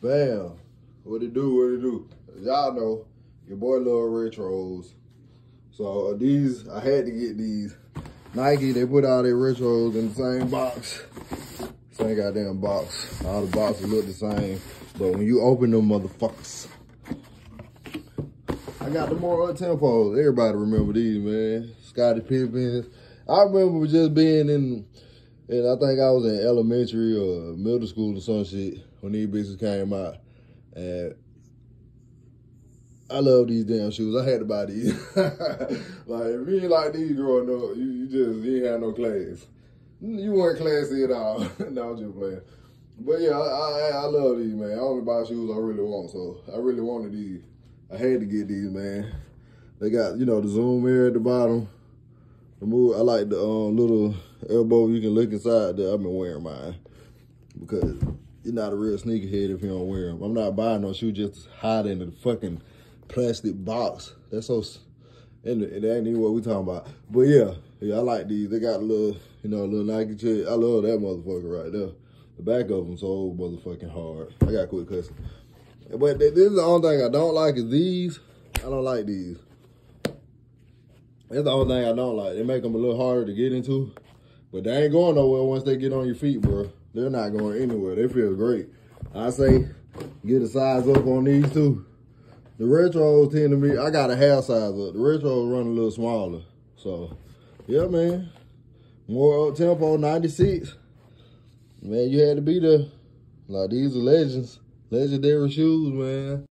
Bam. What it do, what it do. Y'all know, your boy love retros. So uh, these, I had to get these. Nike, they put all their retros in the same box. Same goddamn box. All the boxes look the same. But when you open them motherfuckers, I got the more tempos. Everybody remember these, man. Scottie Pippens. I remember just being in, and I think I was in elementary or middle school or some shit when these bitches came out. And I love these damn shoes. I had to buy these. like, if you like these growing up, you, you just, you ain't had no class. You weren't classy at all. no, I'm just playing. But yeah, I, I, I love these, man. I only buy shoes I really want, so I really wanted these. I had to get these, man. They got, you know, the zoom Air at the bottom. The move, I like the um, little elbow you can look inside there. I've been wearing mine because you're not a real sneakerhead if you don't wear them. I'm not buying no shoe just hide in the fucking plastic box. That's so, and it ain't even what we talking about. But yeah, yeah, I like these. They got a little, you know, a little Nike check. I love that motherfucker right there. The back of them so motherfucking hard. I got quit cussing. But this is the only thing I don't like is these. I don't like these. That's the only thing I don't like. They make them a little harder to get into. But they ain't going nowhere once they get on your feet, bro. They're not going anywhere. They feel great. I say get a size up on these two. The retros tend to be, I got a half size up. The retros run a little smaller. So, yeah, man. More up tempo, 96. Man, you had to be there. Like, these are legends. Legendary shoes, man.